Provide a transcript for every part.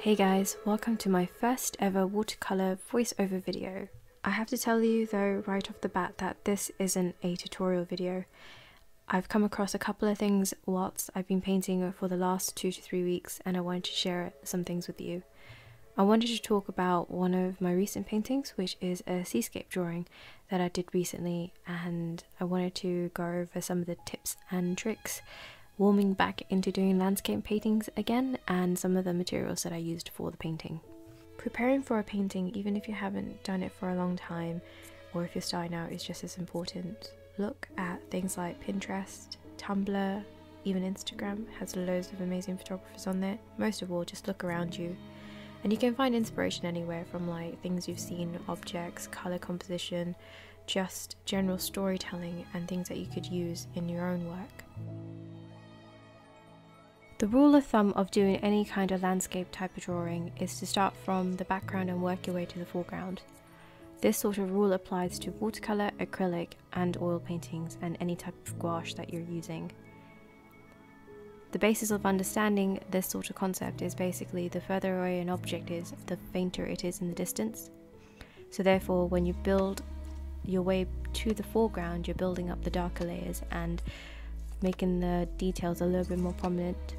Hey guys, welcome to my first ever watercolour voiceover video. I have to tell you though right off the bat that this isn't a tutorial video. I've come across a couple of things whilst I've been painting for the last two to three weeks and I wanted to share some things with you. I wanted to talk about one of my recent paintings, which is a seascape drawing that I did recently, and I wanted to go over some of the tips and tricks warming back into doing landscape paintings again and some of the materials that I used for the painting. Preparing for a painting, even if you haven't done it for a long time or if you're starting out, is just as important. Look at things like Pinterest, Tumblr, even Instagram has loads of amazing photographers on there. Most of all, just look around you and you can find inspiration anywhere from like things you've seen, objects, color composition, just general storytelling, and things that you could use in your own work. The rule of thumb of doing any kind of landscape type of drawing is to start from the background and work your way to the foreground. This sort of rule applies to watercolour, acrylic, and oil paintings, and any type of gouache that you're using. The basis of understanding this sort of concept is basically the further away an object is, the fainter it is in the distance. So, therefore, when you build your way to the foreground, you're building up the darker layers and making the details a little bit more prominent.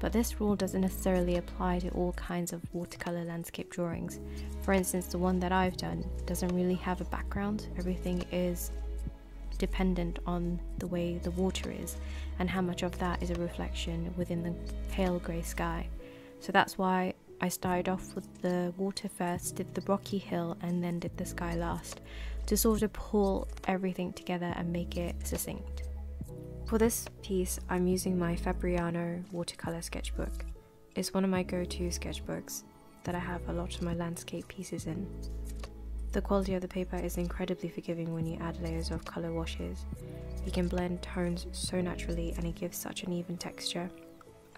But this rule doesn't necessarily apply to all kinds of watercolor landscape drawings. For instance, the one that I've done doesn't really have a background, everything is dependent on the way the water is and how much of that is a reflection within the pale grey sky. So that's why I started off with the water first, did the rocky hill, and then did the sky last to sort of pull everything together and make it succinct. For this piece, I'm using my Fabriano watercolour sketchbook. It's one of my go to sketchbooks that I have a lot of my landscape pieces in. The quality of the paper is incredibly forgiving when you add layers of colour washes. You can blend tones so naturally and it gives such an even texture.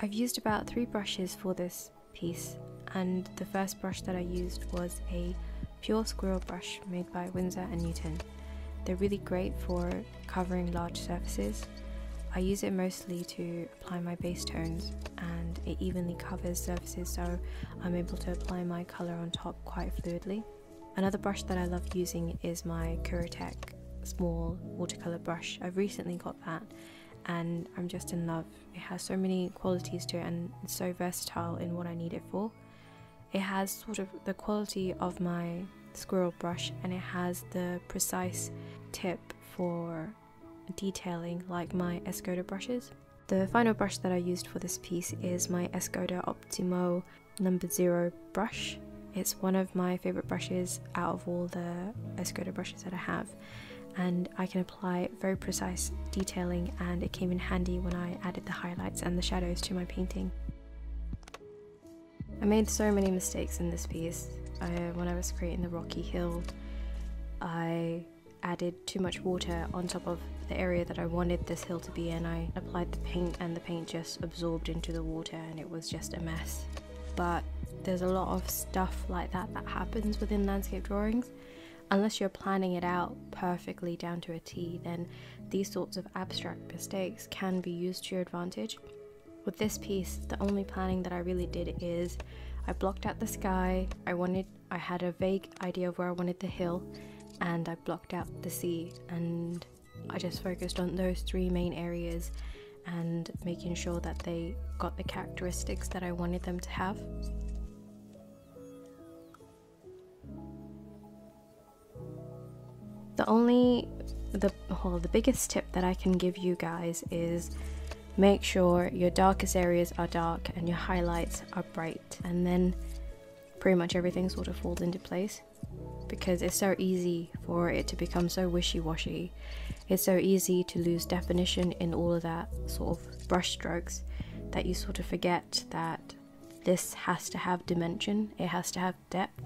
I've used about three brushes for this piece and the first brush that I used was a pure squirrel brush made by Winsor & Newton. They're really great for covering large surfaces. I use it mostly to apply my base tones and it evenly covers surfaces so I'm able to apply my colour on top quite fluidly. Another brush that I love using is my Kuretake small watercolor brush. I've recently got that and I'm just in love. It has so many qualities to it and it's so versatile in what I need it for. It has sort of the quality of my squirrel brush and it has the precise tip for detailing like my Escoda brushes. The final brush that I used for this piece is my Escoda Optimo number 0 brush it's one of my favourite brushes out of all the Escoda brushes that I have and I can apply very precise detailing and it came in handy when I added the highlights and the shadows to my painting. I made so many mistakes in this piece. I, when I was creating the rocky hill, I added too much water on top of the area that I wanted this hill to be in. I applied the paint and the paint just absorbed into the water and it was just a mess. But there's a lot of stuff like that that happens within landscape drawings. Unless you're planning it out perfectly down to a T, then these sorts of abstract mistakes can be used to your advantage. With this piece, the only planning that I really did is I blocked out the sky, I wanted I had a vague idea of where I wanted the hill, and I blocked out the sea and I just focused on those three main areas and making sure that they got the characteristics that I wanted them to have. The only the well, the biggest tip that I can give you guys is make sure your darkest areas are dark and your highlights are bright and then pretty much everything sort of falls into place because it's so easy for it to become so wishy-washy it's so easy to lose definition in all of that sort of brush strokes that you sort of forget that this has to have dimension it has to have depth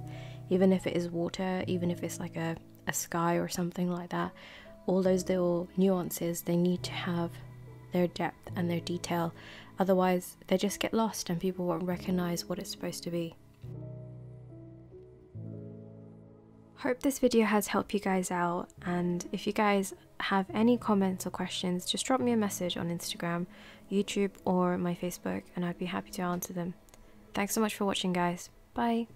even if it is water even if it's like a a sky or something like that, all those little nuances, they need to have their depth and their detail. Otherwise, they just get lost and people won't recognize what it's supposed to be. Hope this video has helped you guys out and if you guys have any comments or questions just drop me a message on Instagram, YouTube or my Facebook and I'd be happy to answer them. Thanks so much for watching guys. Bye.